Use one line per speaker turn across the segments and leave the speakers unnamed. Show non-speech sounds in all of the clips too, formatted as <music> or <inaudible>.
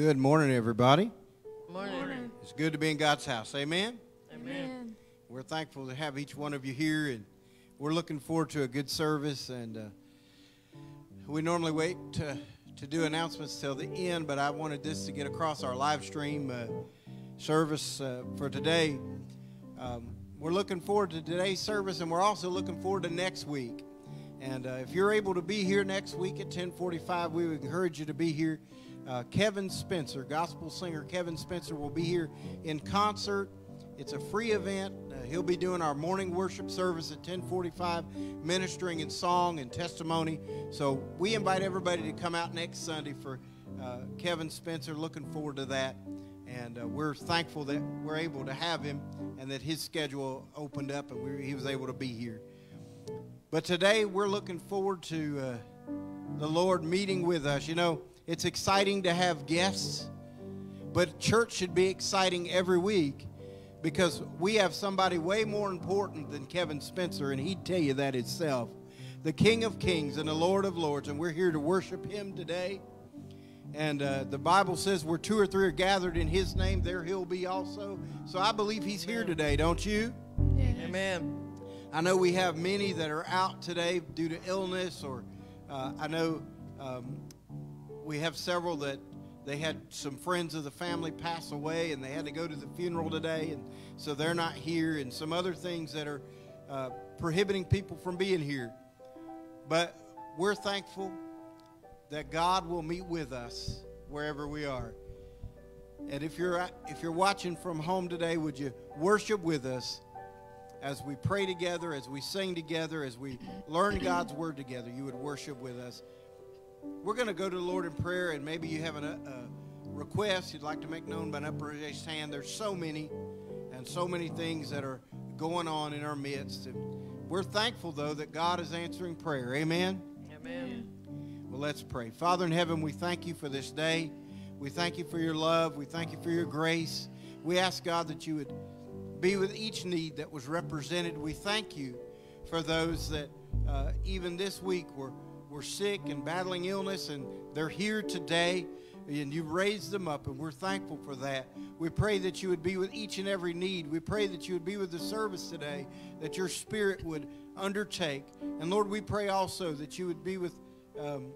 Good morning, everybody.
Morning.
It's good to be in God's house. Amen.
Amen.
We're thankful to have each one of you here, and we're looking forward to a good service. And uh, we normally wait to, to do announcements till the end, but I wanted this to get across our live stream uh, service uh, for today. Um, we're looking forward to today's service, and we're also looking forward to next week. And uh, if you're able to be here next week at 1045, we would encourage you to be here. Uh, Kevin Spencer, gospel singer Kevin Spencer, will be here in concert. It's a free event. Uh, he'll be doing our morning worship service at 1045, ministering in song and testimony. So we invite everybody to come out next Sunday for uh, Kevin Spencer. Looking forward to that. And uh, we're thankful that we're able to have him and that his schedule opened up and we, he was able to be here. But today we're looking forward to uh, the Lord meeting with us. You know, it's exciting to have guests, but church should be exciting every week because we have somebody way more important than Kevin Spencer, and he'd tell you that himself. The King of Kings and the Lord of Lords, and we're here to worship him today. And uh, the Bible says where two or three are gathered in his name, there he'll be also. So I believe he's here today, don't you?
Amen.
I know we have many that are out today due to illness, or uh, I know um, we have several that they had some friends of the family pass away and they had to go to the funeral today, and so they're not here, and some other things that are uh, prohibiting people from being here. But we're thankful that God will meet with us wherever we are. And if you're if you're watching from home today, would you worship with us? as we pray together, as we sing together, as we learn God's word together, you would worship with us. We're going to go to the Lord in prayer, and maybe you have a, a request you'd like to make known by an upraised hand. There's so many and so many things that are going on in our midst. And we're thankful, though, that God is answering prayer. Amen?
Amen.
Well, let's pray. Father in heaven, we thank you for this day. We thank you for your love. We thank you for your grace. We ask, God, that you would be with each need that was represented. We thank you for those that uh, even this week were, were sick and battling illness, and they're here today, and you raised them up, and we're thankful for that. We pray that you would be with each and every need. We pray that you would be with the service today, that your spirit would undertake. And Lord, we pray also that you would be with um,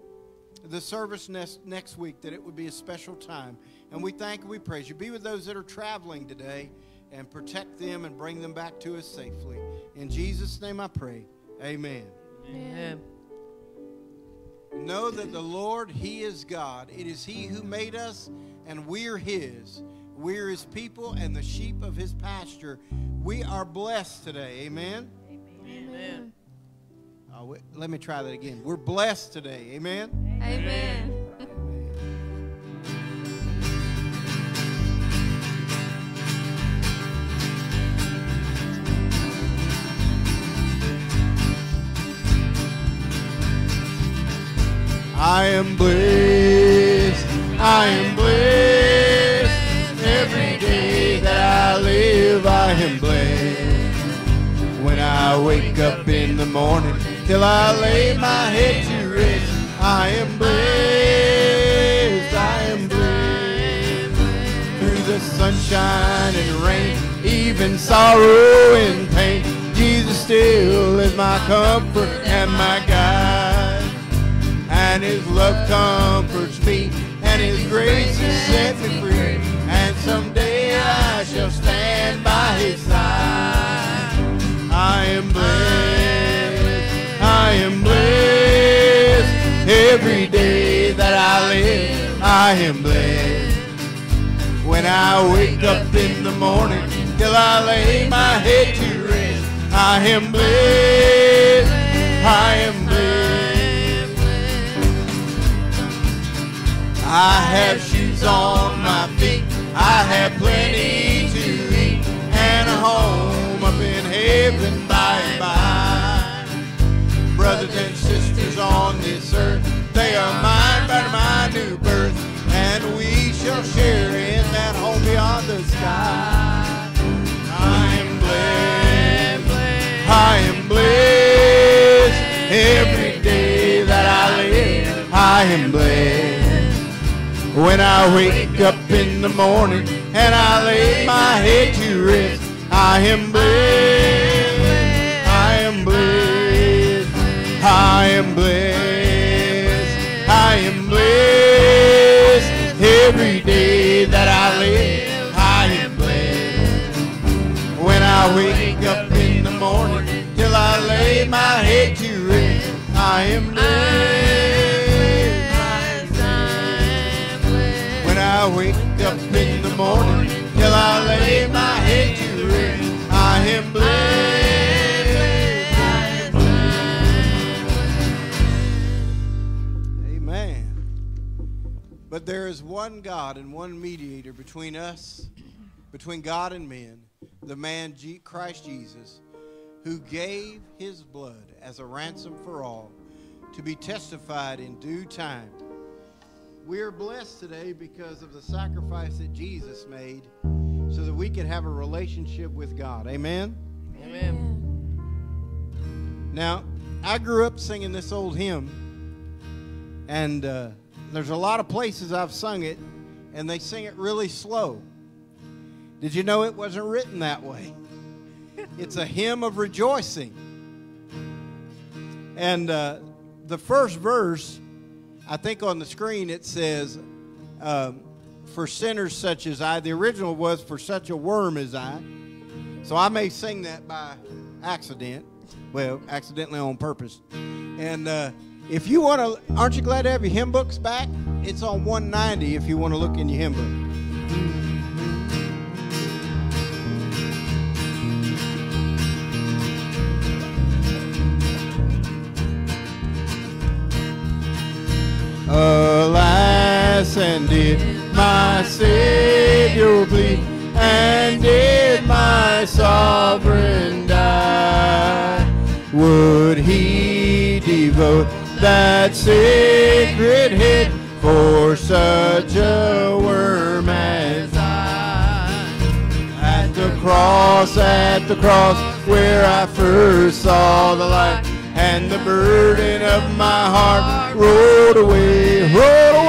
the service next, next week, that it would be a special time. And we thank and we praise you. Be with those that are traveling today and protect them and bring them back to us safely. In Jesus' name I pray. Amen.
Amen.
Know that the Lord, He is God. It is He who made us, and we're His. We're His people and the sheep of His pasture. We are blessed today. Amen.
Amen.
Oh, uh, wait, let me try that again. We're blessed today. Amen.
Amen.
I am blessed. I am blessed. Every day that I live, I am blessed. When I wake up in the morning till I lay my head to rest, I am blessed. I am blessed. Through the sunshine and rain, even sorrow and pain, Jesus still is my comfort and my guide and his love comforts me, and his grace has set me free. And someday I shall stand by his side. I am blessed, I am blessed. Every day that I live, I am blessed. When I wake up in the morning till I lay my head to rest, I am blessed, I am I have shoes on my feet. I have plenty to eat and a home up in heaven by and by. Brothers and sisters on this earth, they are mine by my new birth, and we shall share in that home beyond the sky. When I wake up in the morning and I lay my head to rest, I am blessed. I am blessed. I am blessed. I am blessed. Every day that I live, I am blessed. When I wake up in the morning till I lay my head to rest, I am blessed. I wake up in the morning till I lay my head to rest, I am blessed. Amen. But there is one God and one mediator between us, between God and men, the man Christ Jesus, who gave his blood as a ransom for all to be testified in due time. We are blessed today because of the sacrifice that Jesus made so that we could have a relationship with God. Amen?
Amen.
Now, I grew up singing this old hymn, and uh, there's a lot of places I've sung it, and they sing it really slow. Did you know it wasn't written that way? <laughs> It's a hymn of rejoicing. And uh, the first verse, I think on the screen it says, um, For sinners such as I. The original was, For such a worm as I. So I may sing that by accident. Well, accidentally on purpose. And uh, if you want to, aren't you glad to have your hymn books back? It's on 190 if you want to look in your hymn book. My Savior bleed, and did my sovereign die? Would he devote that sacred head for such a worm as I? At the cross, at the cross, where I first saw the light, and the burden of my heart rolled away, rolled away.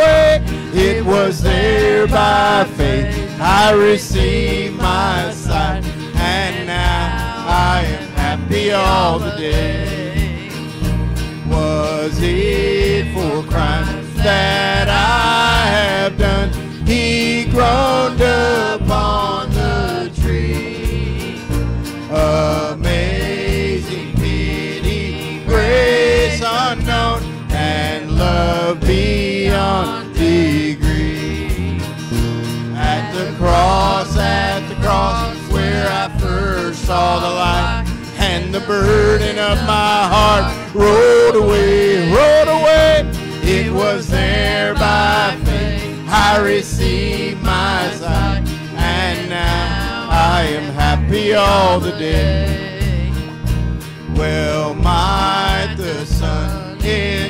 It was there by faith I received my sight, and now I am happy all the day. Was it for crimes that I have done? He groaned upon the tree. Amazing pity, grace unknown, and love beyond saw the light, and the burden of my heart rolled away, rolled away. It was there by faith I received my sight, and now I am happy all the day. Well, might the sun in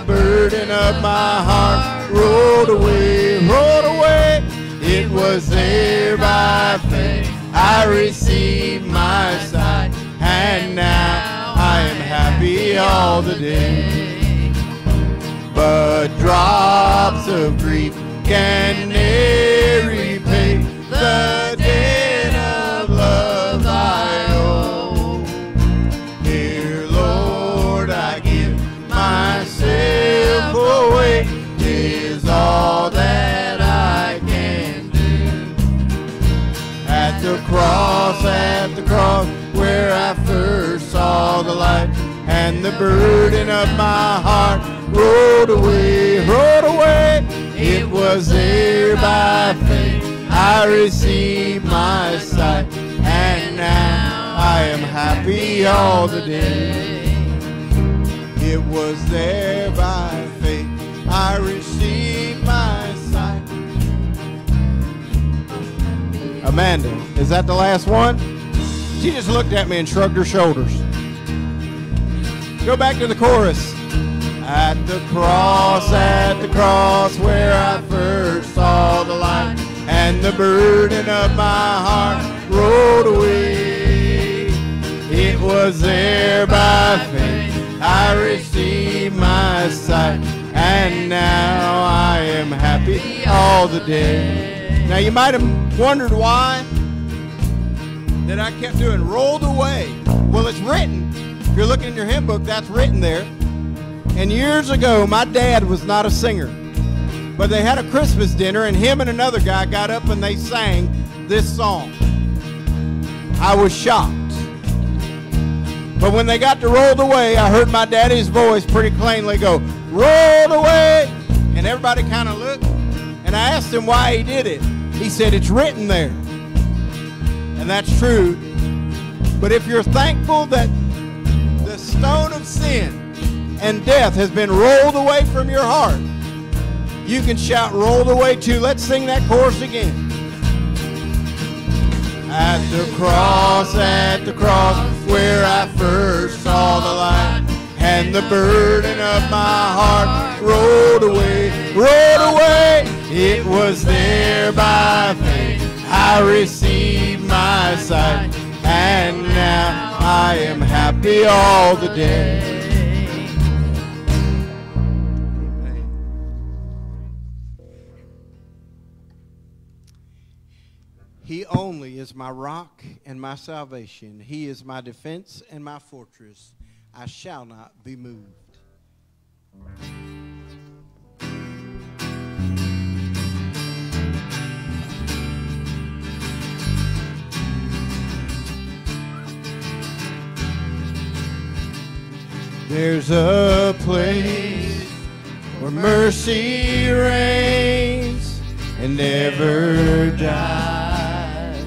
the burden of my heart rolled away, rolled away. It was there by faith I received my sight, and now I am happy all the day. But drops of grief can ne'er light, and the burden of my heart rolled away, rolled away. It was there by faith I received my sight, and now I am happy all the day. It was there by faith I received my sight. Amanda, is that the last one? She just looked at me and shrugged her shoulders. Go back to the chorus. At the cross, at the cross where I first saw the light, and the burden of my heart rolled away. It was there by faith I received my sight, and now I am happy all the day. Now you might have wondered why that I kept doing rolled away. Well, it's written. If you're looking in your hymn book, that's written there. And years ago, my dad was not a singer, but they had a Christmas dinner, and him and another guy got up and they sang this song. I was shocked. But when they got to Rolled Away, I heard my daddy's voice pretty plainly go, Rolled Away! And everybody kind of looked, and I asked him why he did it. He said, It's written there. And that's true. But if you're thankful that the stone of sin and death has been rolled away from your heart, you can shout rolled away too. Let's sing that chorus again. At the cross, at the cross, where I first saw the light, and the burden of my heart rolled away, rolled away. It was there by faith I received my sight, and now I am happy all the day. He only is my rock and my salvation. He is my defense and my fortress. I shall not be moved. There's a place where mercy reigns and never dies.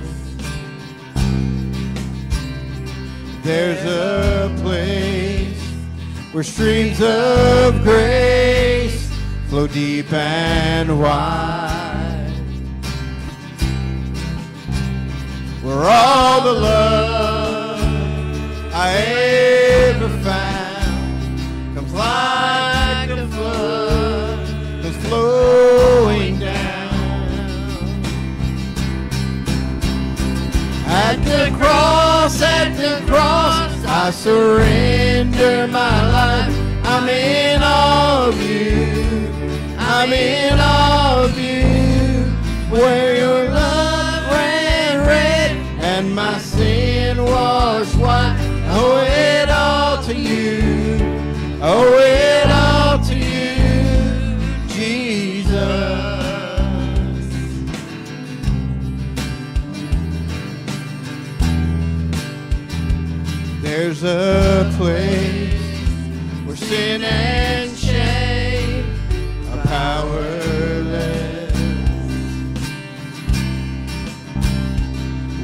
There's a place where streams of grace flow deep and wide. Where all the love I ever found like a flood comes flowing down. At the cross, at the cross, I surrender my life. I'm in all of you. I'm in all of you. Where your love ran red and my sin washed Owe it all to you, Jesus. There's a place where sin and shame are powerless.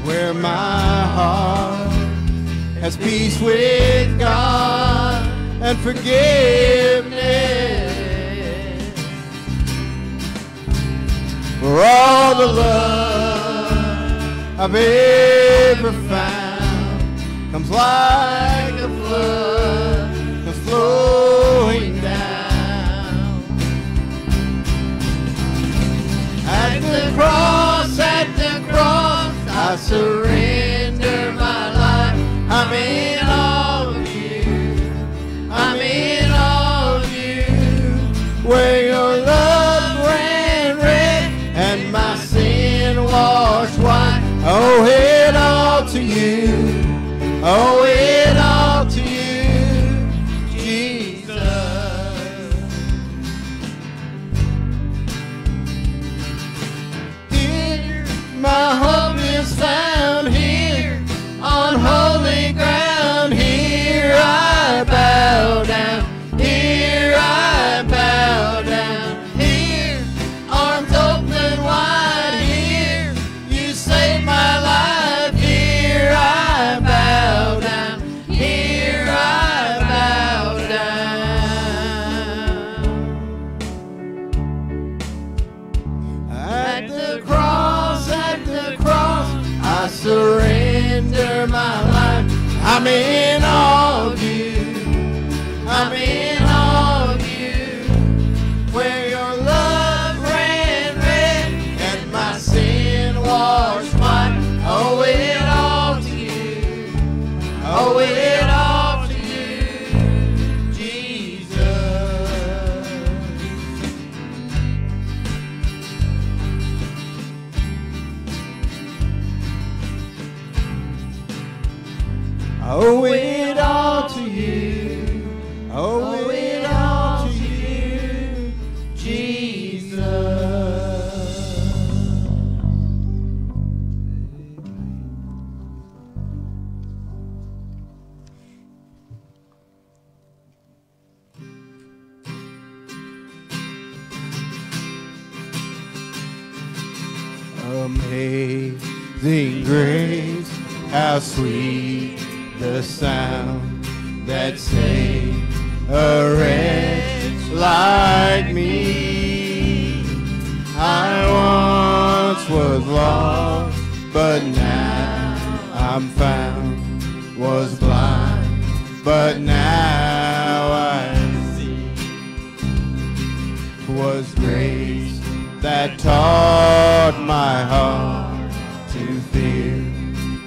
Where my heart has peace with God and forgiveness. For all the love I've ever found comes like a flood, flowing down. At the cross, at the cross, I surrender my life. I'm in washed white. Oh, it all to you. Oh, but now I see was grace that taught my heart to fear,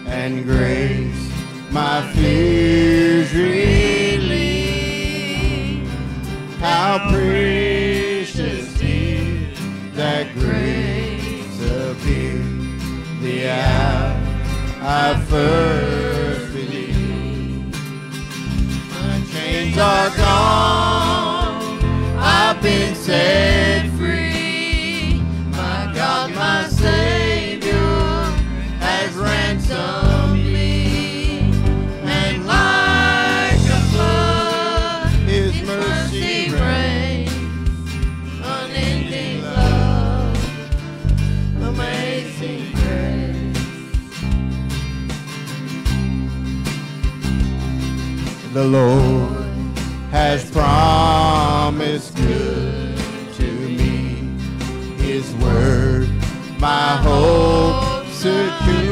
and grace my fears relieved. How precious did that grace appear the hour I first. are gone, I've been set free. My God, my Savior has ransomed me. And like a flood, His, mercy. Unending love, amazing grace. the Lord has promised good to me. His word, my hope secure.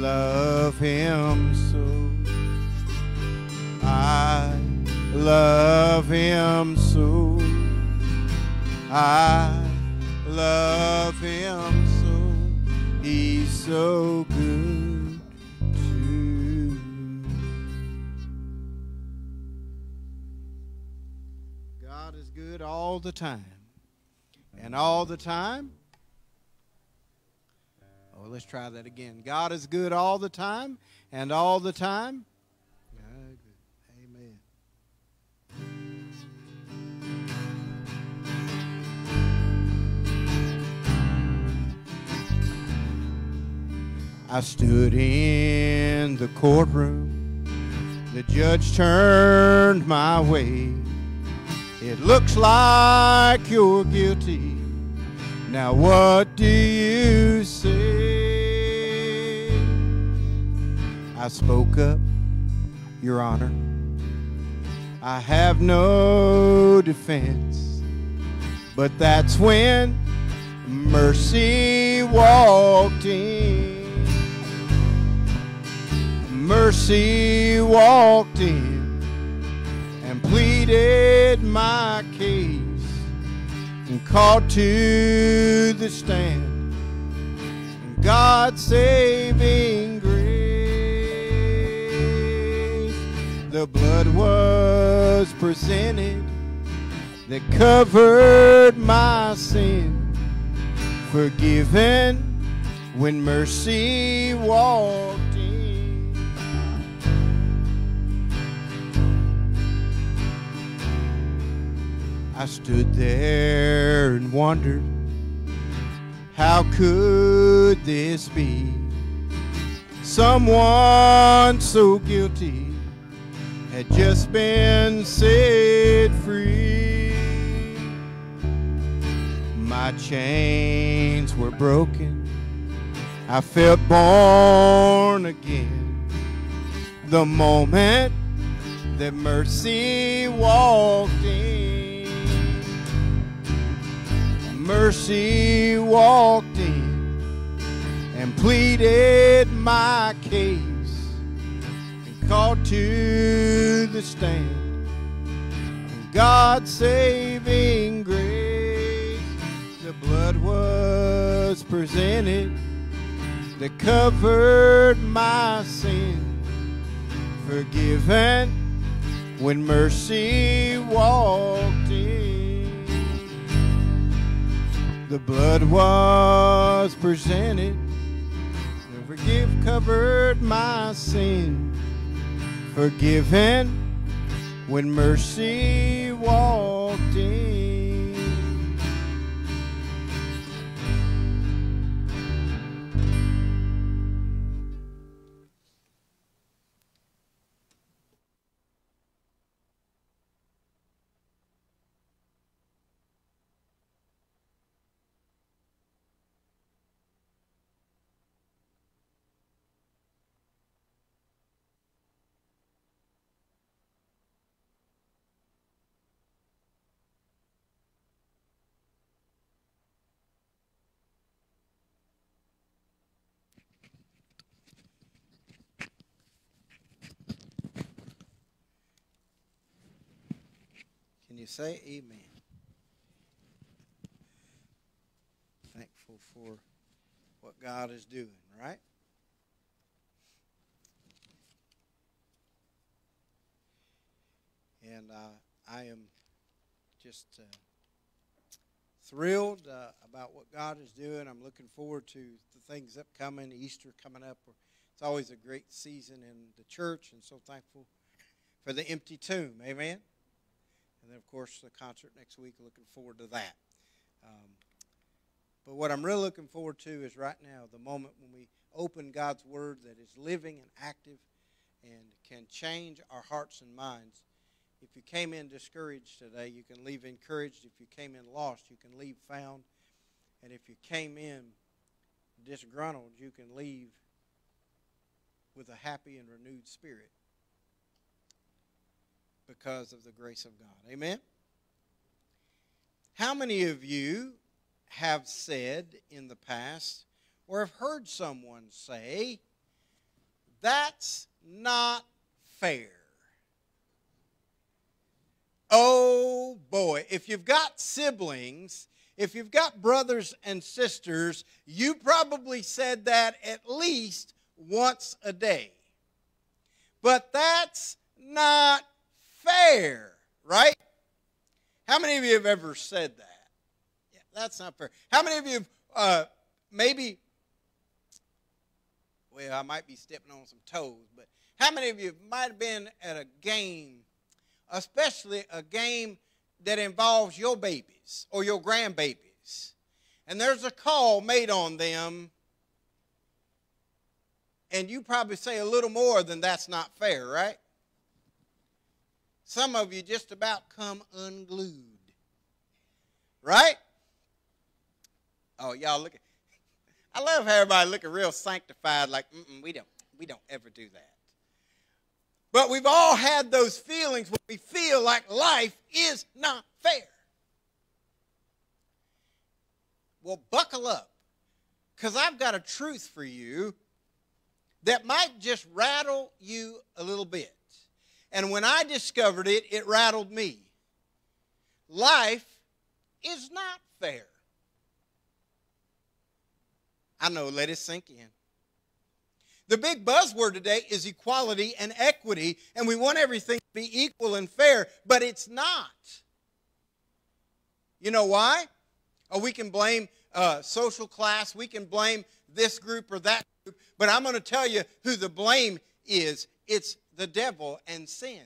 Love him so. I love him so. I love him so. He's so good to. God is good all the time. And all the time. Oh, let's try that again. God is good all the time. And all the time. Amen. I stood in the courtroom. The judge turned my way. It looks like you're guilty. Now, what do you say? I spoke up, Your Honor. I have no defense. But that's when mercy walked in. Mercy walked in and pleaded my case and called to the stand God's saving The blood was presented that covered my sin, forgiven when mercy walked in. I stood there and wondered, how could this be? Someone so guilty had just been set free. My chains were broken. I felt born again. The moment that mercy walked in. Mercy walked in and pleaded my case called to the stand. God's saving grace, the blood was presented that covered my sin, forgiven when mercy walked in. The blood was presented, and forgive covered my sin, forgiven when mercy walked in. You say amen? Thankful for what God is doing, right? And uh, I am just uh, thrilled uh, about what God is doing. I'm looking forward to the things upcoming, Easter coming up. It's always a great season in the church, and so thankful for the empty tomb. Amen. And then, of course, the concert next week. Looking forward to that. Um, but what I'm really looking forward to is right now the moment when we open God's Word that is living and active and can change our hearts and minds. If you came in discouraged today, you can leave encouraged. If you came in lost, you can leave found. And if you came in disgruntled, you can leave with a happy and renewed spirit because of the grace of God. Amen? How many of you have said in the past or have heard someone say, that's not fair? Oh boy, if you've got siblings, if you've got brothers and sisters, you probably said that at least once a day. But that's not fair, right? How many of you have ever said that? Yeah, that's not fair. How many of you uh, maybe, well, I might be stepping on some toes, but how many of you might have been at a game, especially a game that involves your babies or your grandbabies, and there's a call made on them, and you probably say a little more than that's not fair, right? Some of you just about come unglued. Right? Oh, y'all look at I love how everybody looking real sanctified, like, we don't we don't ever do that. But we've all had those feelings when we feel like life is not fair. Well, buckle up, because I've got a truth for you that might just rattle you a little bit. And when I discovered it, it rattled me. Life is not fair. I know, let it sink in. The big buzzword today is equality and equity, and we want everything to be equal and fair, but it's not. You know why? Oh, we can blame uh, social class, we can blame this group or that group, but I'm going to tell you who the blame is. It's the devil and sin.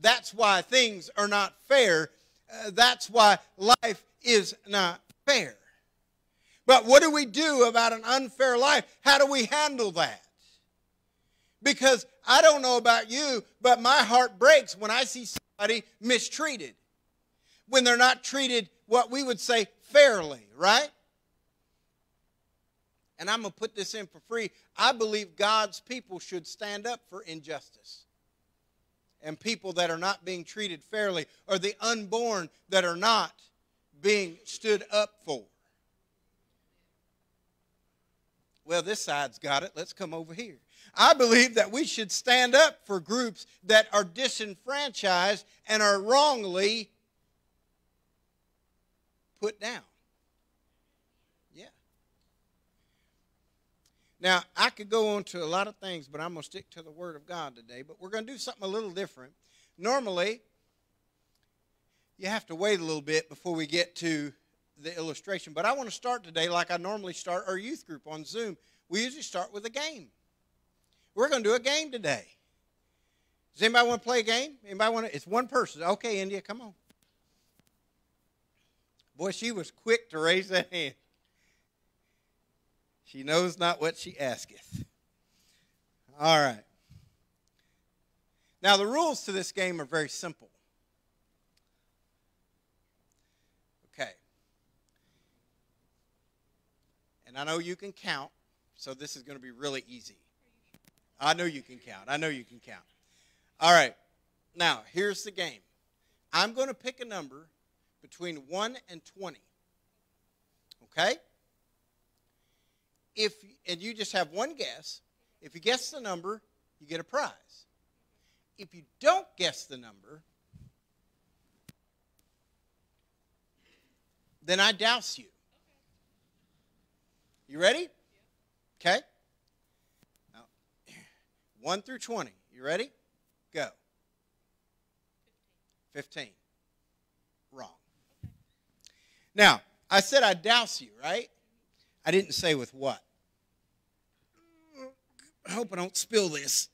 That's why things are not fair. Uh, that's why life is not fair. But what do we do about an unfair life? How do we handle that? Because I don't know about you, but my heart breaks when I see somebody mistreated. When they're not treated what we would say fairly, right? And I'm going to put this in for free. I believe God's people should stand up for injustice. And people that are not being treated fairly, or the unborn that are not being stood up for. Well, this side's got it. Let's come over here. I believe that we should stand up for groups that are disenfranchised and are wrongly put down. Now, I could go on to a lot of things, but I'm going to stick to the Word of God today. But we're going to do something a little different. Normally, you have to wait a little bit before we get to the illustration. But I want to start today like I normally start our youth group on Zoom. We usually start with a game. We're going to do a game today. Does anybody want to play a game? Anybody want to? It's one person. Okay, India, come on. Boy, she was quick to raise that hand. She knows not what she asketh. All right. Now, the rules to this game are very simple. Okay. And I know you can count, so this is going to be really easy. I know you can count. I know you can count. All right. Now, here's the game I'm going to pick a number between 1 and 20. Okay? If and you just have one guess, if you guess the number, you get a prize. If you don't guess the number, then I douse you. You ready? Okay. Now, 1 through 20. You ready? Go. 15. Wrong. Now, I said I douse you, right? I didn't say with what. I hope I don't spill this.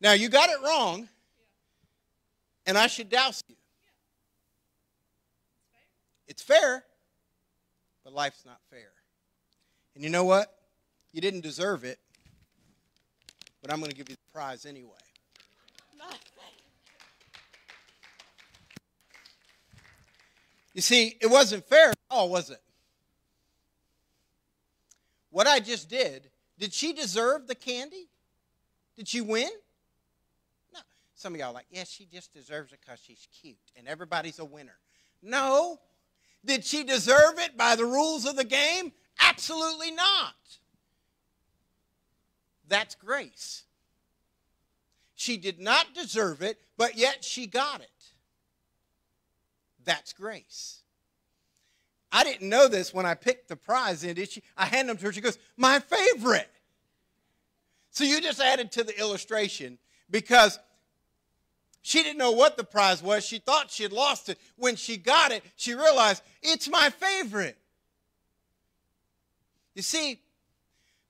Now, you got it wrong, and I should douse you. It's fair, but life's not fair. And you know what? You didn't deserve it, but I'm going to give you the prize anyway. You see, it wasn't fair at all, was it? What I just did, did she deserve the candy? Did she win? No. Some of y'all like, yes, she just deserves it because she's cute and everybody's a winner. No. Did she deserve it by the rules of the game? Absolutely not. That's grace. She did not deserve it, but yet she got it. That's grace. I didn't know this when I picked the prize in. Did she? I hand them to her. She goes, "My favorite." So you just added to the illustration because she didn't know what the prize was. She thought she had lost it. When she got it, she realized it's my favorite. You see,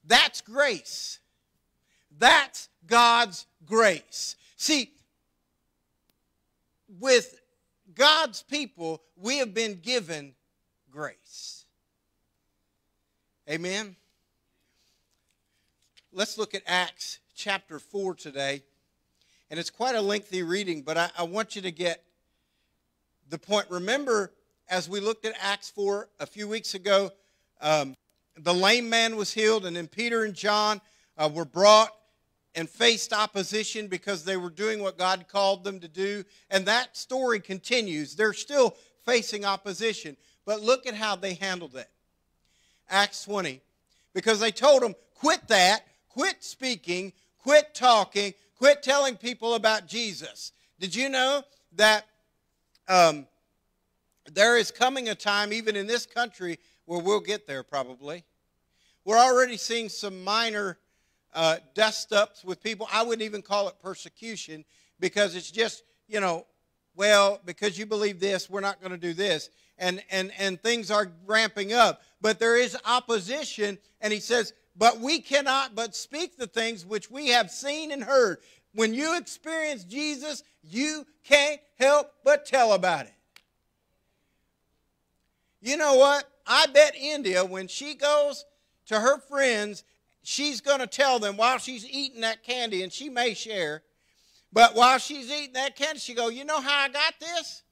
that's grace. That's God's grace. See, with God's people, we have been given grace. Amen. Let's look at Acts chapter 4 today. And it's quite a lengthy reading, but I, I want you to get the point. Remember, as we looked at Acts 4 a few weeks ago, um, the lame man was healed, and then Peter and John uh, were brought and faced opposition because they were doing what God called them to do. And that story continues. They're still facing opposition. But look at how they handled it. Acts 20. Because they told them, quit that, quit speaking, quit talking, quit telling people about Jesus. Did you know that um, there is coming a time, even in this country, where we'll get there probably? We're already seeing some minor uh, dust ups with people. I wouldn't even call it persecution because it's just, you know, well, because you believe this, we're not going to do this. And, and, and things are ramping up. But there is opposition. And he says, but we cannot but speak the things which we have seen and heard. When you experience Jesus, you can't help but tell about it. You know what? I bet India, when she goes to her friends she's going to tell them while she's eating that candy, and she may share, but while she's eating that candy, she go, you know how I got this?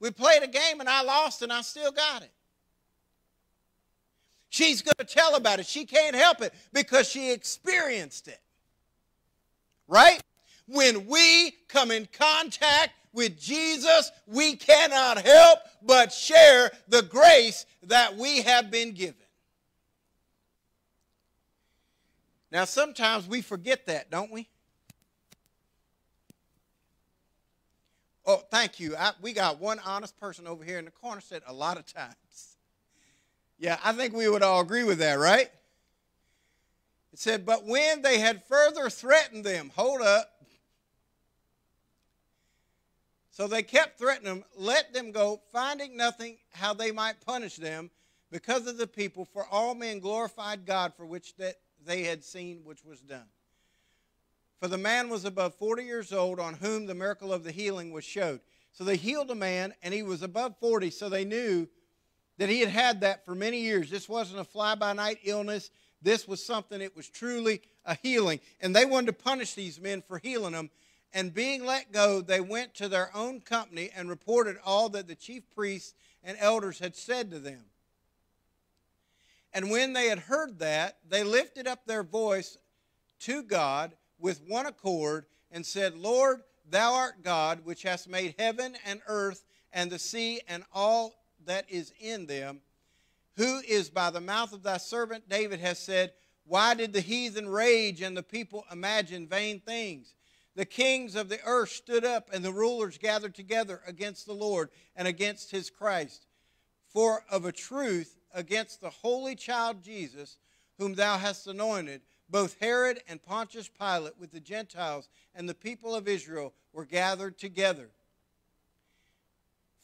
We played a game and I lost and I still got it. She's going to tell about it. She can't help it because she experienced it. Right? When we come in contact with Jesus, we cannot help but share the grace that we have been given. Now, sometimes we forget that, don't we? Oh, thank you. I, we got one honest person over here in the corner said a lot of times. Yeah, I think we would all agree with that, right? It said, But when they had further threatened them, hold up. So they kept threatening them, let them go, finding nothing how they might punish them because of the people, for all men glorified God for which that they had seen which was done. For the man was above 40 years old on whom the miracle of the healing was showed. So they healed a man, and he was above 40, so they knew that he had had that for many years. This wasn't a fly by night illness. This was something, it was truly a healing. And they wanted to punish these men for healing them. And being let go, they went to their own company and reported all that the chief priests and elders had said to them. And when they had heard that, they lifted up their voice to God with one accord and said, Lord, thou art God, which hast made heaven and earth and the sea and all that is in them, who is by the mouth of thy servant David has said, Why did the heathen rage and the people imagine vain things? The kings of the earth stood up, and the rulers gathered together against the Lord and against his Christ. For of a truth, against the holy child Jesus, whom thou hast anointed, both Herod and Pontius Pilate with the Gentiles and the people of Israel were gathered together.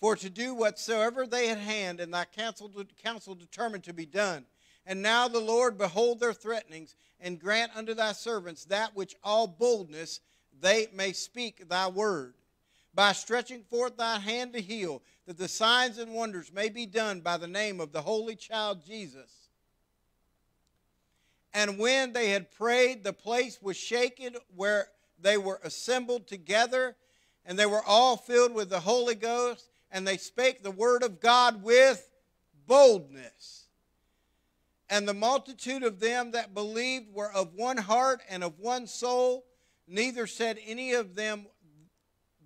For to do whatsoever they had hand, and thy counsel, counsel determined to be done. And now the Lord behold their threatenings, and grant unto thy servants that which all boldness they may speak thy word by stretching forth thy hand to heal, that the signs and wonders may be done by the name of the Holy Child Jesus. And when they had prayed, the place was shaken where they were assembled together, and they were all filled with the Holy Ghost, and they spake the word of God with boldness. And the multitude of them that believed were of one heart and of one soul. Neither said any of them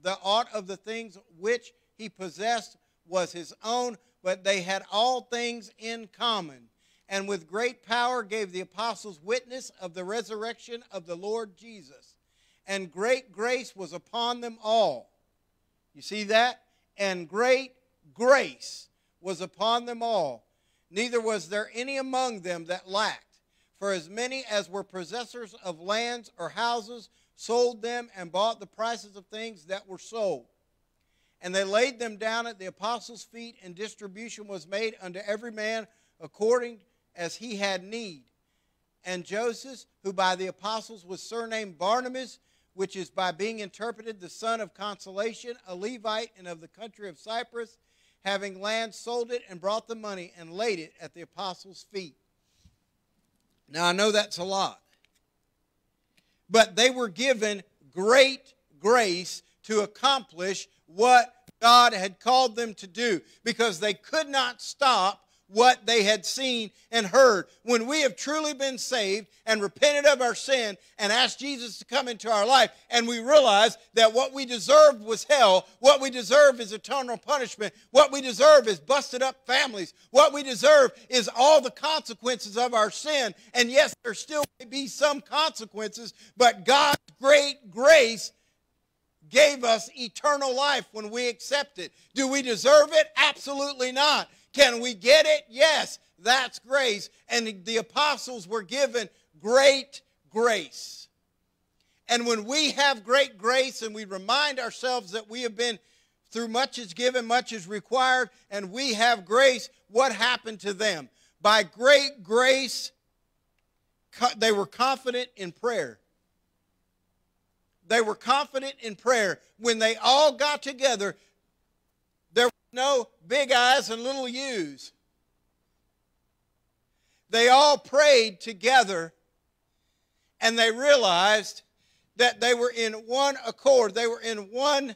the aught of the things which he possessed was his own, but they had all things in common. And with great power gave the apostles witness of the resurrection of the Lord Jesus. And great grace was upon them all. You see that? And great grace was upon them all. Neither was there any among them that lacked. For as many as were possessors of lands or houses sold them and bought the prices of things that were sold. And they laid them down at the apostles' feet, and distribution was made unto every man according as he had need. And Joseph, who by the apostles was surnamed Barnabas, which is by being interpreted the son of consolation, a Levite and of the country of Cyprus, having land, sold it and brought the money and laid it at the apostles' feet. Now I know that's a lot. But they were given great grace to accomplish what God had called them to do because they could not stop what they had seen and heard. When we have truly been saved and repented of our sin and asked Jesus to come into our life, and we realize that what we deserved was hell, what we deserve is eternal punishment, what we deserve is busted up families, what we deserve is all the consequences of our sin. And yes, there still may be some consequences, but God's great grace gave us eternal life when we accept it. Do we deserve it? Absolutely not. Can we get it? Yes, that's grace. And the apostles were given great grace. And when we have great grace and we remind ourselves that we have been through much is given, much is required, and we have grace, what happened to them? By great grace, they were confident in prayer. They were confident in prayer. When they all got together, there were no big eyes and little U's. They all prayed together and they realized that they were in one accord. They were in one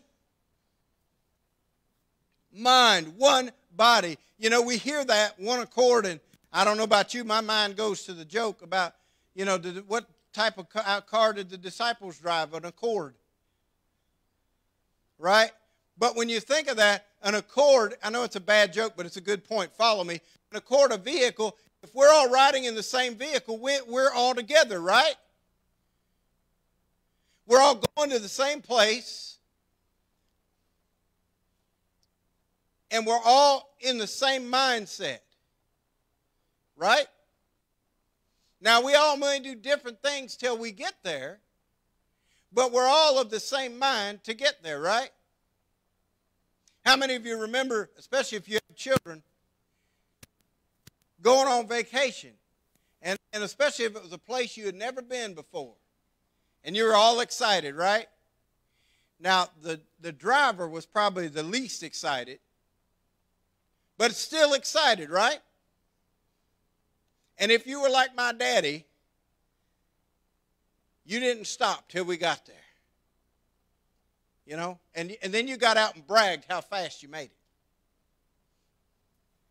mind, one body. You know, we hear that one accord, and I don't know about you, my mind goes to the joke about, you know, what type of uh, car did the disciples drive? An Accord. Right? But when you think of that, an Accord, I know it's a bad joke, but it's a good point. Follow me. An Accord, a vehicle, if we're all riding in the same vehicle, we're all together, right? We're all going to the same place. And we're all in the same mindset. Right? Now, we all may do different things till we get there, but we're all of the same mind to get there, right? How many of you remember, especially if you have children, going on vacation? And, and especially if it was a place you had never been before. And you were all excited, right? Now, the, the driver was probably the least excited, but still excited, right? And if you were like my daddy, you didn't stop till we got there. You know? And, and then you got out and bragged how fast you made it.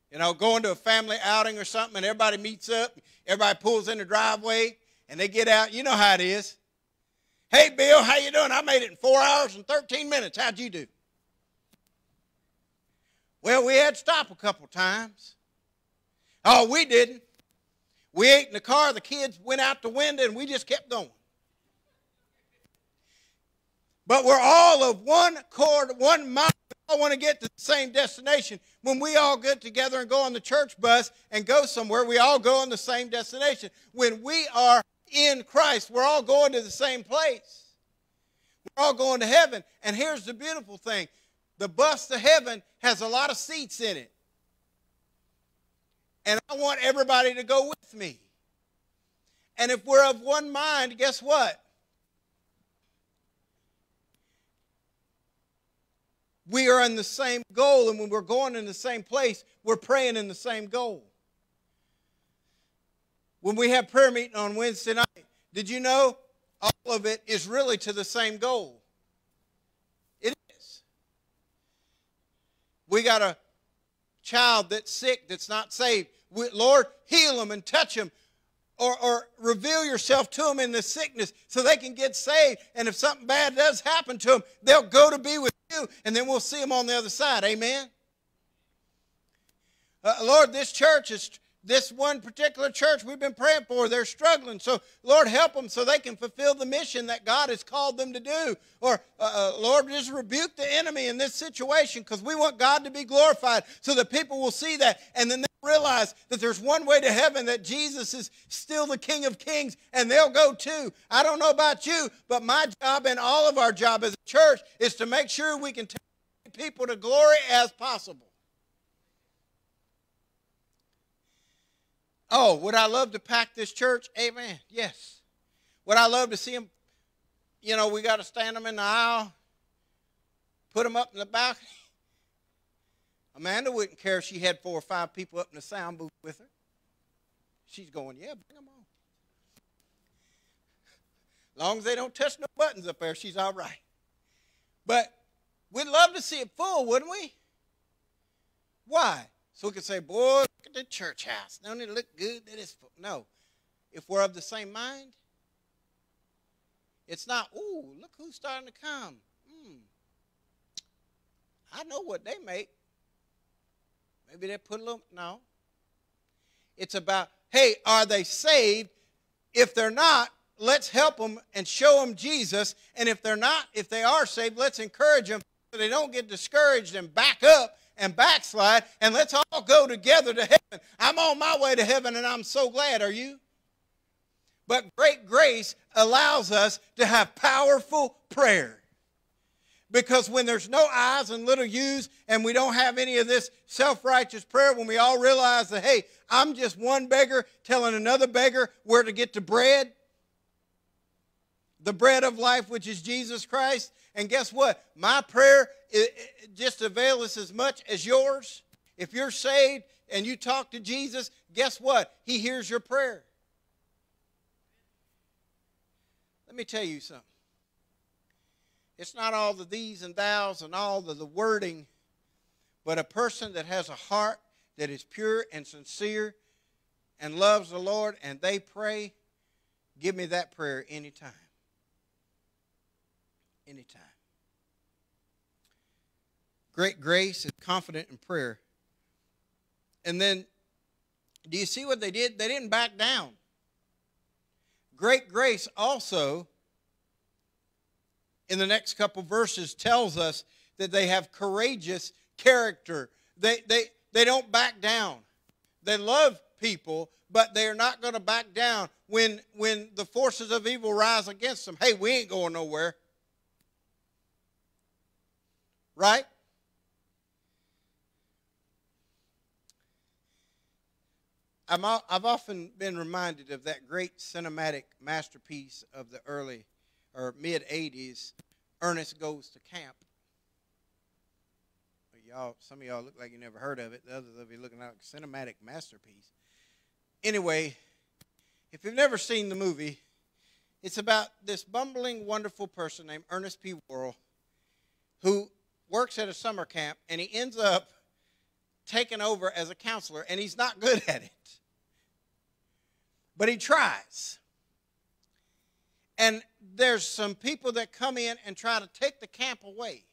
You know, going to a family outing or something, and everybody meets up, everybody pulls in the driveway, and they get out. You know how it is. Hey, Bill, how you doing? I made it in four hours and 13 minutes. How'd you do? Well, we had to stop a couple times. Oh, we didn't. We ate in the car, the kids went out the window, and we just kept going. But we're all of one accord, one mind. We all want to get to the same destination. When we all get together and go on the church bus and go somewhere, we all go on the same destination. When we are in Christ, we're all going to the same place. We're all going to heaven. And here's the beautiful thing the bus to heaven has a lot of seats in it. And I want everybody to go with me. And if we're of one mind, guess what? We are in the same goal, and when we're going in the same place, we're praying in the same goal. When we have prayer meeting on Wednesday night, did you know all of it is really to the same goal? It is. We got a child that's sick, that's not saved. Lord, heal them and touch them. Or, or reveal yourself to them in the sickness so they can get saved. And if something bad does happen to them, they'll go to be with you, and then we'll see them on the other side. Amen? Uh, Lord, this church is this one particular church we've been praying for, they're struggling. So, Lord, help them so they can fulfill the mission that God has called them to do. Or, uh, uh, Lord, just rebuke the enemy in this situation because we want God to be glorified so that people will see that and then they realize that there's one way to heaven, that Jesus is still the King of Kings, and they'll go too. I don't know about you, but my job and all of our job as a church is to make sure we can take people to glory as possible. Oh, would I love to pack this church? Amen. Yes. Would I love to see them? You know, we got to stand them in the aisle, put them up in the balcony. Amanda wouldn't care if she had four or five people up in the sound booth with her. She's going, yeah, bring them on. Long as they don't touch no buttons up there, she's all right. But we'd love to see it full, wouldn't we? Why? So we could say, boy, at the church house. Don't it look good that it's? No. If we're of the same mind, it's not, ooh, look who's starting to come. Hmm. I know what they make. Maybe they put a little, no. It's about, hey, are they saved? If they're not, let's help them and show them Jesus. And if they're not, if they are saved, let's encourage them so they don't get discouraged and back up and backslide, and let's all go together to heaven. I'm on my way to heaven, and I'm so glad. Are you? But great grace allows us to have powerful prayer. Because when there's no I's and little U's, and we don't have any of this self righteous prayer, when we all realize that, hey, I'm just one beggar telling another beggar where to get the bread, the bread of life, which is Jesus Christ. And guess what? My prayer just avails as much as yours. If you're saved and you talk to Jesus, guess what? He hears your prayer. Let me tell you something. It's not all the these and thous and all the, the wording, but a person that has a heart that is pure and sincere and loves the Lord and they pray, give me that prayer anytime. Anytime. Great grace and confident in prayer. And then, do you see what they did? They didn't back down. Great grace also, in the next couple verses, tells us that they have courageous character. They, they, they don't back down. They love people, but they're not going to back down when, when the forces of evil rise against them. Hey, we ain't going nowhere. Right? i have often been reminded of that great cinematic masterpiece of the early or mid 80s, Ernest Goes to Camp. Y'all, some of y'all look like you never heard of it. The others of you looking like a cinematic masterpiece. Anyway, if you've never seen the movie, it's about this bumbling, wonderful person named Ernest P. Worrell who works at a summer camp and he ends up taking over as a counselor and he's not good <laughs> at it but he tries. And there's some people that come in and try to take the camp away.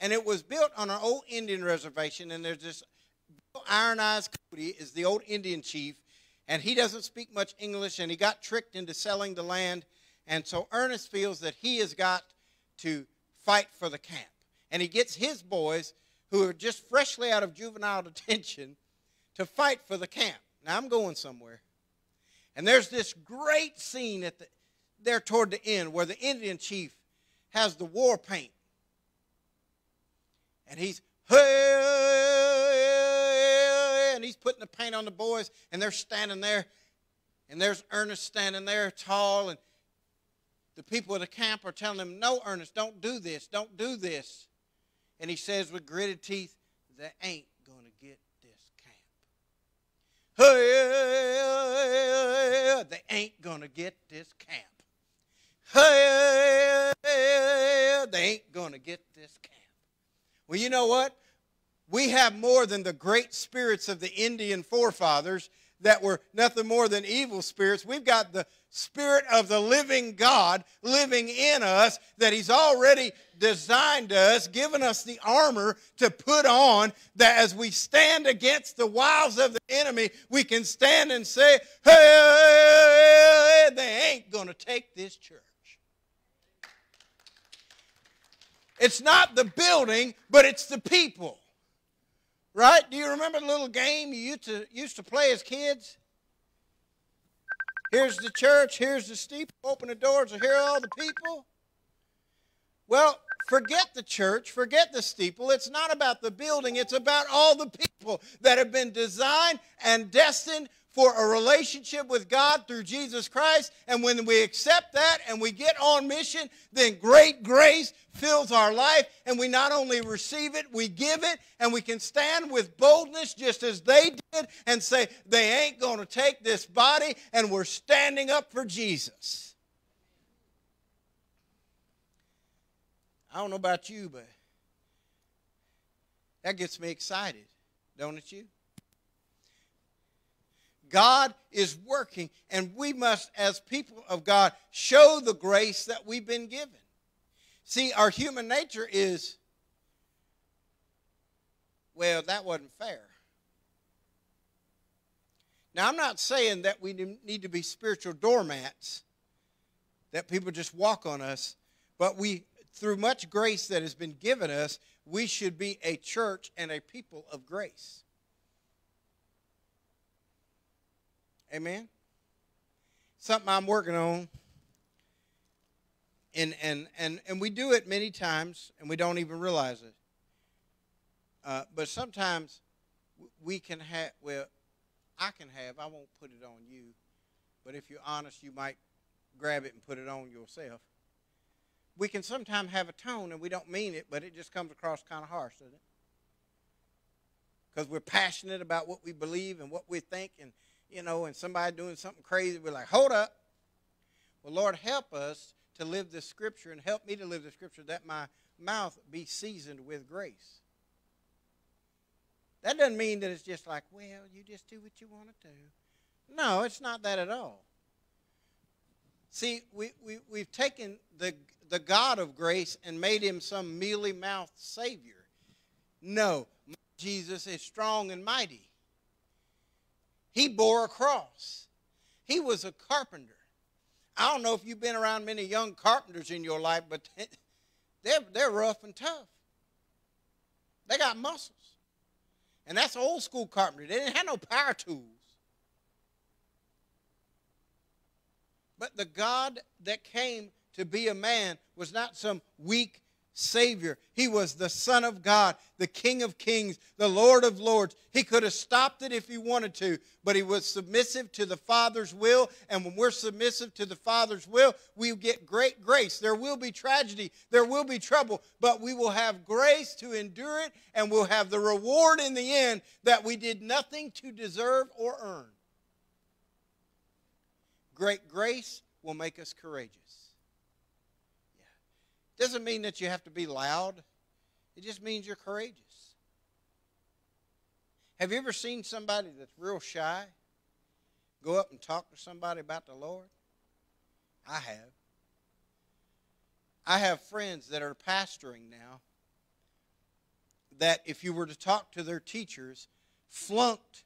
And it was built on an old Indian reservation, and there's this Iron Eyes Cody is the old Indian chief, and he doesn't speak much English, and he got tricked into selling the land. And so Ernest feels that he has got to fight for the camp. And he gets his boys, who are just freshly out of juvenile <laughs> detention, to fight for the camp. Now I'm going somewhere. And there's this great scene at the, there toward the end where the Indian chief has the war paint. And he's, and he's putting the paint on the boys, and they're standing there. And there's Ernest standing there tall, and the people of the camp are telling him, No, Ernest, don't do this, don't do this. And he says with gritted teeth, They ain't going to get this camp. Hey, they ain't going to get this camp. They ain't going to get this camp. Well, you know what? We have more than the great spirits of the Indian forefathers that were nothing more than evil spirits. We've got the Spirit of the living God living in us that He's already designed us, given us the armor to put on, that as we stand against the wiles of the enemy, we can stand and say, Hey, they ain't going to take this church. It's not the building, but it's the people. Right? Do you remember the little game you used to, used to play as kids? Here's the church, here's the steeple, open the doors, and here are all the people. Well, forget the church, forget the steeple. It's not about the building, it's about all the people that have been designed and destined for a relationship with God through Jesus Christ. And when we accept that and we get on mission, then great grace fills our life. And we not only receive it, we give it. And we can stand with boldness just as they did and say, they ain't going to take this body. And we're standing up for Jesus. I don't know about you, but that gets me excited, don't it you? God is working, and we must, as people of God, show the grace that we've been given. See, our human nature is, well, that wasn't fair. Now, I'm not saying that we need to be spiritual doormats, that people just walk on us, but we, through much grace that has been given us, we should be a church and a people of grace. Amen. Something I'm working on. And, and, and, and we do it many times and we don't even realize it. Uh, but sometimes we can have, well, I can have, I won't put it on you, but if you're honest, you might grab it and put it on yourself. We can sometimes have a tone and we don't mean it, but it just comes across kind of harsh, doesn't it? Because we're passionate about what we believe and what we think, and you know, and somebody doing something crazy, we're like, hold up. Well, Lord, help us to live the scripture and help me to live the scripture that my mouth be seasoned with grace. That doesn't mean that it's just like, well, you just do what you want to do. No, it's not that at all. See, we, we, we've taken the, the God of grace and made him some mealy mouthed Savior. No, Jesus is strong and mighty. He bore a cross. He was a carpenter. I don't know if you've been around many young carpenters in your life, but <laughs> they're, they're rough and tough. They got muscles. And that's old school carpentry. They didn't have no power tools. But the God that came to be a man was not some weak, Savior. He was the Son of God, the King of Kings, the Lord of Lords. He could have stopped it if he wanted to, but he was submissive to the Father's will. And when we're submissive to the Father's will, we get great grace. There will be tragedy, there will be trouble, but we will have grace to endure it, and we'll have the reward in the end that we did nothing to deserve or earn. Great grace will make us courageous. Doesn't mean that you have to be loud. It just means you're courageous. Have you ever seen somebody that's real shy go up and talk to somebody about the Lord? I have. I have friends that are pastoring now that if you were to talk to their teachers, flunked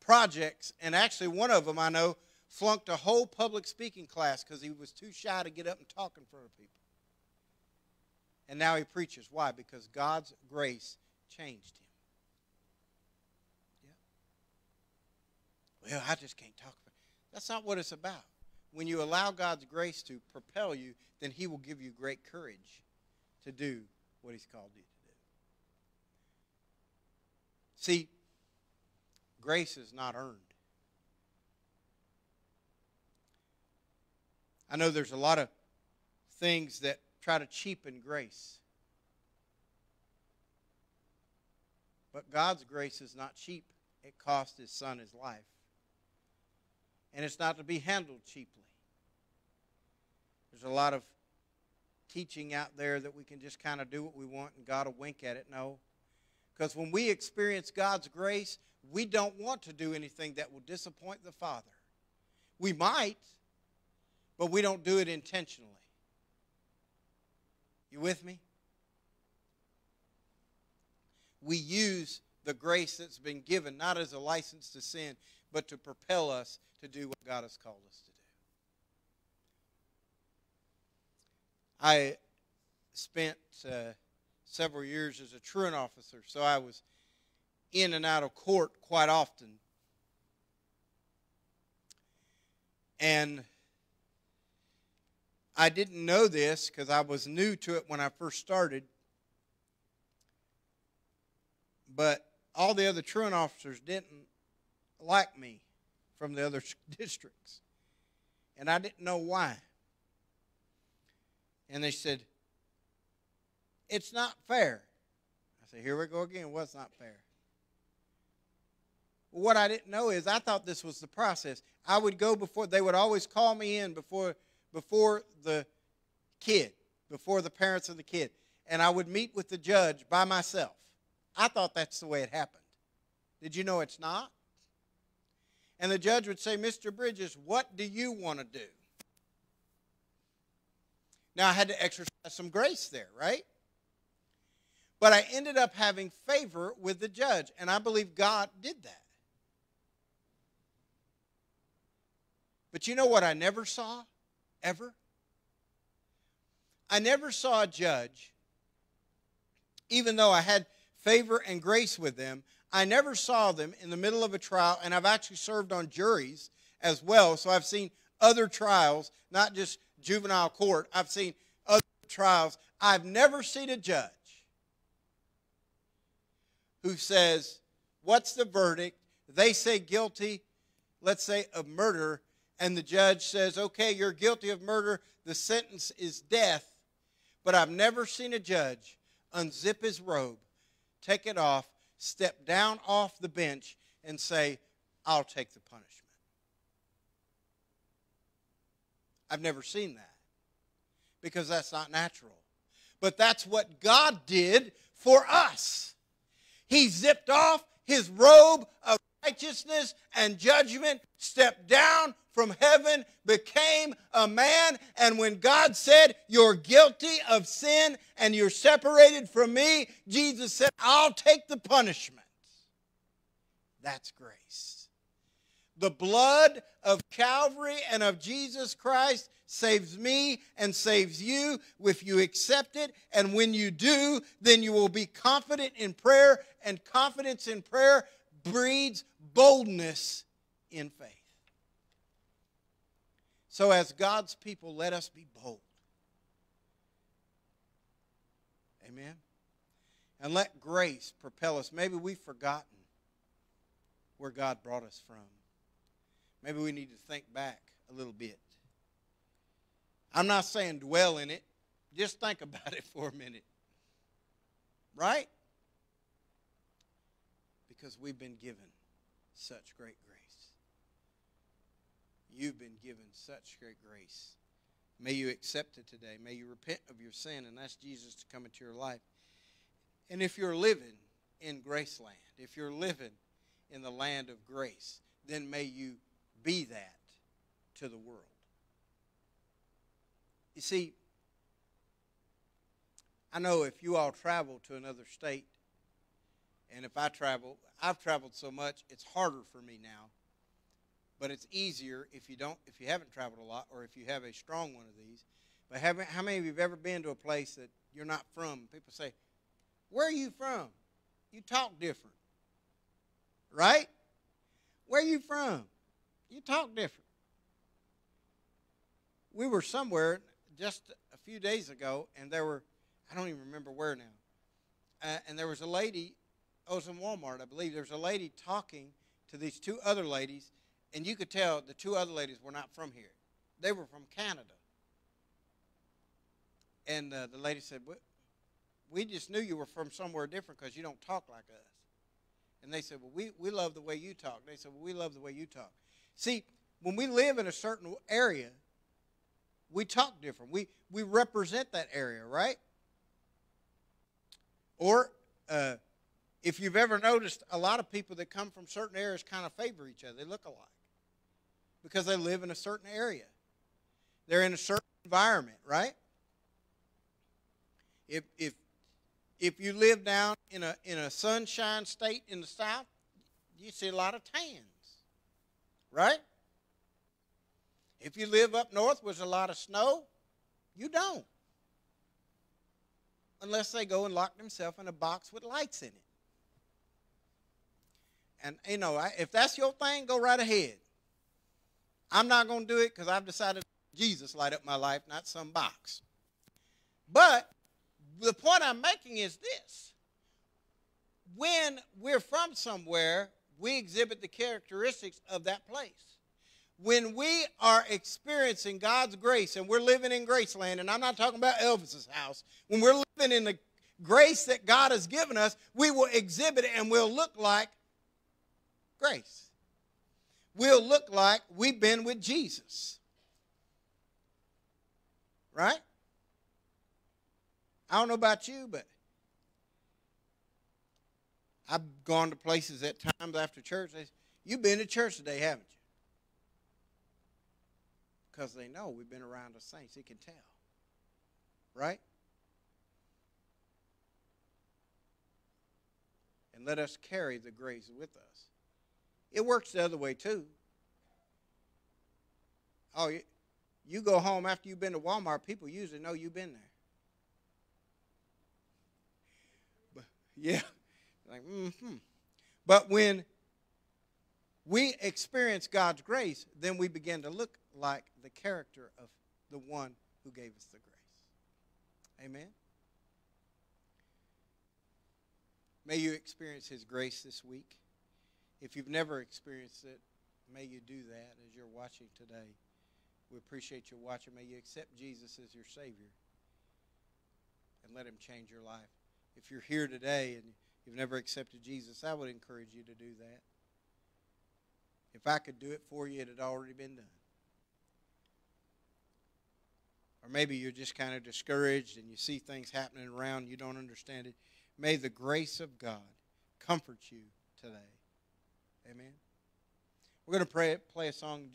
projects, and actually one of them I know flunked a whole public speaking class because he was too shy to get up and talk in front of people. And now he preaches. Why? Because God's grace changed him. Yeah. Well, I just can't talk about it. That's not what it's about. When you allow God's grace to propel you, then he will give you great courage to do what he's called you to do. See, grace is not earned. I know there's a lot of things that try to cheapen grace. But God's grace is not cheap. It cost his son his life. And it's not to be handled cheaply. There's a lot of teaching out there that we can just kind of do what we want and God will wink at it. No. Because when we experience God's grace, we don't want to do anything that will disappoint the Father. We might, but we don't do it intentionally. You with me? We use the grace that's been given not as a license to sin, but to propel us to do what God has called us to do. I spent uh, several years as a truant officer, so I was in and out of court quite often. And I didn't know this because I was new to it when I first started. But all the other truant officers didn't like me from the other <laughs> districts. And I didn't know why. And they said, It's not fair. I said, Here we go again. What's not fair? What I didn't know is I thought this was the process. I would go before, they would always call me in before, before the kid, before the parents of the kid. And I would meet with the judge by myself. I thought that's the way it happened. Did you know it's not? And the judge would say, Mr. Bridges, what do you want to do? Now, I had to exercise some grace there, right? But I ended up having favor with the judge, and I believe God did that. But you know what I never saw? Ever? I never saw a judge, even though I had favor and grace with them, I never saw them in the middle of a trial, and I've actually served on juries as well, so I've seen other trials, not just juvenile court. I've seen other trials. I've never seen a judge who says, What's the verdict? They say guilty, let's say, of murder, and the judge says, Okay, you're guilty of murder. The sentence is death. But I've never seen a judge unzip his robe, take it off, step down off the bench, and say, I'll take the punishment. I've never seen that because that's not natural. But that's what God did for us. He zipped off his robe of righteousness and judgment, stepped down from heaven, became a man, and when God said, You're guilty of sin and you're separated from me, Jesus said, I'll take the punishment. That's grace. The blood of Calvary and of Jesus Christ saves me and saves you if you accept it. And when you do, then you will be confident in prayer, and confidence in prayer breeds boldness in faith. So, as God's people, let us be bold. Amen. And let grace propel us. Maybe we've forgotten where God brought us from. Maybe we need to think back a little bit. I'm not saying dwell in it, just think <laughs> about it for a minute. Right? Because we've been given such great. You've been given such great grace. May you accept it today. May you repent of your sin and ask Jesus to come into your life. And if you're living in Graceland, if you're living in the land of grace, then may you be that to the world. You see, I know if you all travel to another state, and if I travel, I've traveled so much, it's harder for me now. But it's easier if you don't, if you haven't traveled a lot, or if you have a strong one of these. But have, how many of you have ever been to a place that you're not from? People say, "Where are you from? You talk different." right? Where are you from? You talk different. We were somewhere just a few days ago, and there were, I don't even remember where now, uh, and there was a lady, oh, was in Walmart, I believe. There was a lady talking to these two other ladies, and you could tell the two other ladies were not from here. They were from Canada. And uh, the lady said, We just knew you were from somewhere different because you don't talk like us. And they said, Well, we, we love the way you talk. They said, Well, we love the way you talk. See, when we live in a certain area, we talk different. We we represent that area, right? Or uh, if you've ever noticed, a lot of people that come from certain areas kind of favor each other. They look alike because they live in a certain area. They're in a certain environment, right? If if if you live down in a in a sunshine state in the south, you see a lot of tans, right? If you live up north with a lot of snow, you don't. Unless they go and lock themselves in a box with lights in it. And, you know, if that's your thing, go right ahead. I'm not going to do it because I've decided Jesus light up my life, not some box. But the point I'm making is this when we're from somewhere, we exhibit the characteristics of that place. When we are experiencing God's grace and we're living in Graceland, and I'm not talking about Elvis's house, when we're living in the grace that God has given us, we will exhibit it and we'll look like grace. We'll look like we've been with Jesus. Right? I don't know about you, but I've gone to places at times after church. They say, You've been to church today, haven't you? Because they know we've been around the saints. They can tell. Right? And let us carry the grace with us. It works the other way too. Oh, you, you go home after you've been to Walmart, people usually know you've been there. But, <laughs> yeah. Like, mm-hmm. But when we experience God's grace, then we begin to look like the character of the one who gave us the grace. Amen. May you experience his grace this week. If you've never experienced it, may you do that as you're watching today. We appreciate you watching. May you accept Jesus as your Savior and let him change your life. If you're here today and you've never accepted Jesus, I would encourage you to do that. If I could do it for you, it had already been done. Or maybe you're just kind of discouraged and you see things happening around, you don't understand it. May the grace of God comfort you today. Amen. We're going to pray, play a song.